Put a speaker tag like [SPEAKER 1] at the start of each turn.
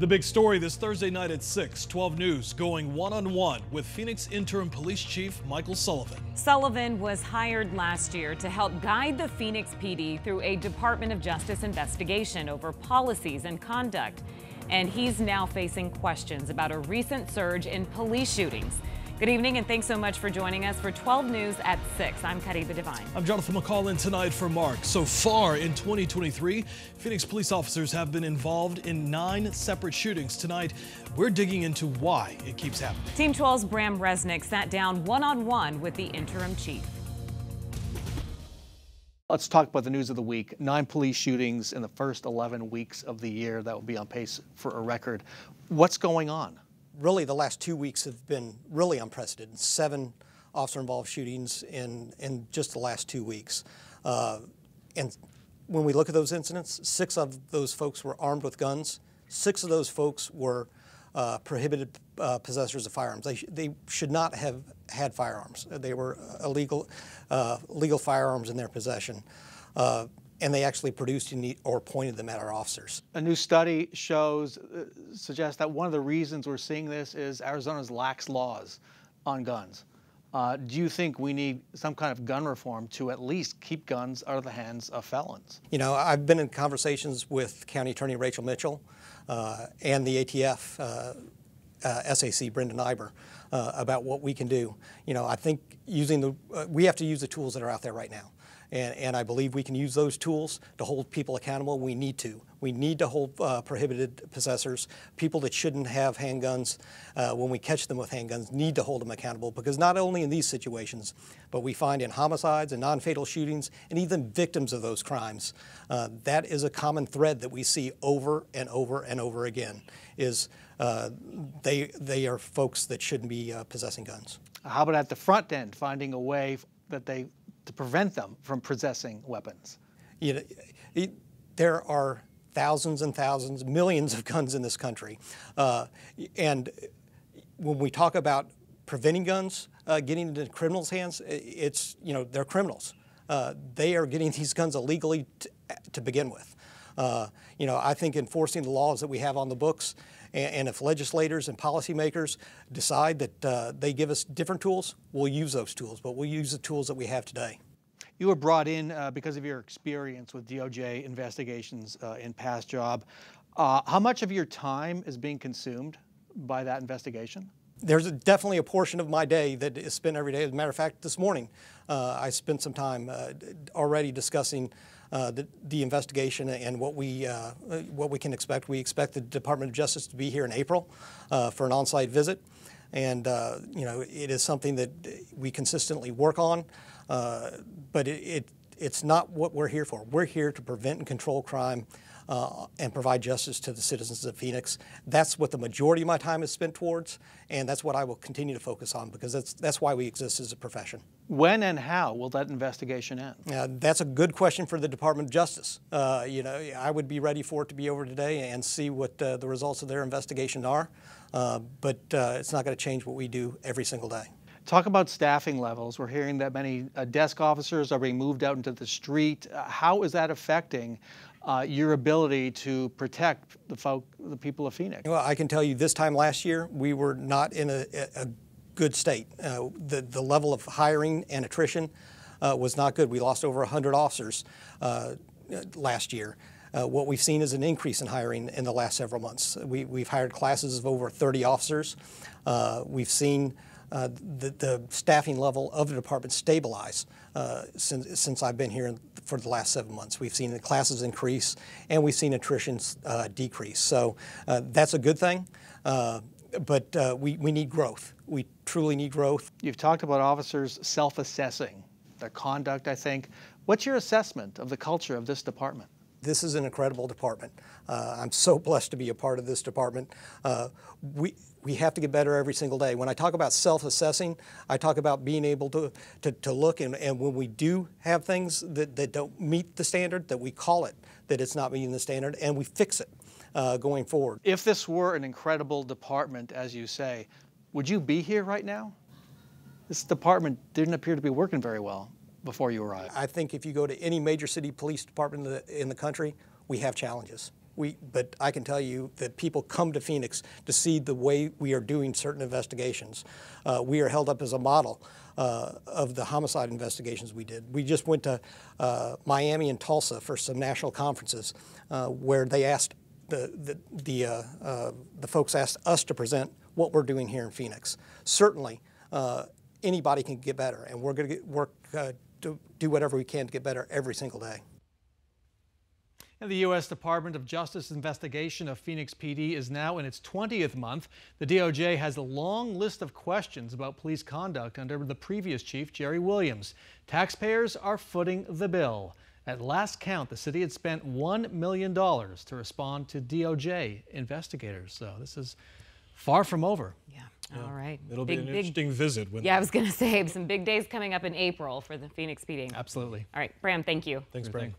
[SPEAKER 1] The big story this Thursday night at 6, 12 News going one on one with Phoenix Interim Police Chief Michael Sullivan.
[SPEAKER 2] Sullivan was hired last year to help guide the Phoenix PD through a Department of Justice investigation over policies and conduct. And he's now facing questions about a recent surge in police shootings. Good evening and thanks so much for joining us for 12 News at 6. I'm Caribe Devine.
[SPEAKER 1] I'm Jonathan McCall in tonight for Mark. So far in 2023, Phoenix police officers have been involved in nine separate shootings. Tonight, we're digging into why it keeps happening.
[SPEAKER 2] Team 12's Brahm Resnik sat down one-on-one -on -one with the interim chief.
[SPEAKER 3] Let's talk about the news of the week. Nine police shootings in the first 11 weeks of the year. That will be on pace for a record. What's going on?
[SPEAKER 4] Really the last two weeks have been really unprecedented. Seven officer-involved shootings in, in just the last two weeks. Uh, and when we look at those incidents, six of those folks were armed with guns. Six of those folks were uh, prohibited uh, possessors of firearms. They, sh they should not have had firearms. They were illegal uh, legal firearms in their possession. And they actually produced or pointed them at our officers.
[SPEAKER 3] A new study shows, uh, suggests that one of the reasons we're seeing this is Arizona's lax laws on guns. Uh, do you think we need some kind of gun reform to at least keep guns out of the hands of felons?
[SPEAKER 4] You know, I've been in conversations with County Attorney Rachel Mitchell uh, and the ATF uh, uh SAC Brendan Iber uh, about what we can do. You know, I think using the, uh, we have to use the tools that are out there right now. And, and, I believe we can use those tools to hold people accountable. We need to. We need to hold uh, prohibited possessors, people that shouldn't have handguns. Uh, when we catch them with handguns, need to hold them accountable because not only in these situations, but we find in homicides and non-fatal shootings, and even victims of those crimes, uh, that is a common thread that we see over and over and over again. Is uh, they they are folks that shouldn't be uh, possessing guns.
[SPEAKER 3] How about at the front end, finding a way that they to prevent them from possessing weapons?
[SPEAKER 4] You know, it, there are thousands and thousands, millions of guns in this country. Uh, and when we talk about preventing guns uh, getting into criminals' hands, it's, you know, they're criminals. Uh, they are getting these guns illegally to begin with. Uh, you know, I think enforcing the laws that we have on the books, and, and if legislators and policymakers decide that uh, they give us different tools, we'll use those tools, but we'll use the tools that we have today.
[SPEAKER 3] You were brought in uh, because of your experience with DOJ investigations uh, in past job. Uh, how much of your time is being consumed by that investigation?
[SPEAKER 4] There's definitely a portion of my day that is spent every day. As a matter of fact, this morning uh, I spent some time uh, already discussing uh, the, the, investigation and what we uh, what we can expect. We expect the Department of Justice to be here in April uh, for an on-site visit, and uh, you know it is something that we consistently work on, but it, it it's not what we're here for. We're here to prevent and control crime uh, and provide justice to the citizens of Phoenix. That's what the majority of my time is spent towards, and that's what I will continue to focus on because that's, that's why we exist as a profession.
[SPEAKER 3] When and how will that investigation end?
[SPEAKER 4] Uh, that's a good question for the Department of Justice. Uh, you know, I would be ready for it to be over today and see what uh, the results of their investigation are, uh, but uh, it's not going to change what we do every single day.
[SPEAKER 3] Talk about staffing levels. We're hearing that many uh, desk officers are being moved out into the street. Uh, how is that affecting uh, your ability to protect the folk, the people of Phoenix?
[SPEAKER 4] Well, I can tell you this time last year, we were not in a, a good state. Uh, the, the level of hiring and attrition uh, was not good. We lost over 100 officers uh, last year. Uh, what we've seen is an increase in hiring in the last several months. We, have hired classes of over 30 officers. Uh, we've seen uh, the, the, staffing level of the department stabilize uh, since, since I've been here for the last seven months. We've seen the classes increase and we've seen attrition uh, decrease. So uh, that's a good thing, uh, but we, we need growth. We truly need growth.
[SPEAKER 3] You've talked about officers self-assessing their conduct, I think. What's your assessment of the culture of this department?
[SPEAKER 4] This is an incredible department. Uh, I'm so blessed to be a part of this department. Uh, we, we have to get better every single day. When I talk about self-assessing, I talk about being able to, to, to look and, and, when we do have things that, that don't meet the standard, that we call it that it's not meeting the standard and we fix it uh, going forward.
[SPEAKER 3] If this were an incredible department, as you say, would you be here right now? This department didn't appear to be working very well before you arrived.
[SPEAKER 4] I think if you go to any major city police department in the, in the country, we have challenges. We, but I can tell you that people come to Phoenix to see the way we are doing certain investigations. Uh, we are held up as a model uh, of the homicide investigations we did. We just went to uh, Miami and Tulsa for some national conferences uh, where they asked the the the, uh, uh, the folks asked us to present what we're doing here in Phoenix. Certainly, anybody can get better, and we're going to work to do whatever we can to get better every single day.
[SPEAKER 3] And the U.S. Department of Justice investigation of Phoenix PD is now in its 20th month. The DOJ has a long list of questions about police conduct under the previous chief, Jeri Williams. Taxpayers are footing the bill. At last count, the city had spent $1 million to respond to DOJ investigators. So this is far from over.
[SPEAKER 2] Yeah. All right.
[SPEAKER 1] It'll
[SPEAKER 2] Big-
[SPEAKER 1] be an
[SPEAKER 2] big-
[SPEAKER 1] interesting visit. When
[SPEAKER 2] Yeah, I was going to say some big days coming up in April for the Phoenix PD.
[SPEAKER 3] Absolutely.
[SPEAKER 2] All right, Brahm, thank you.
[SPEAKER 1] Thanks, Brahm.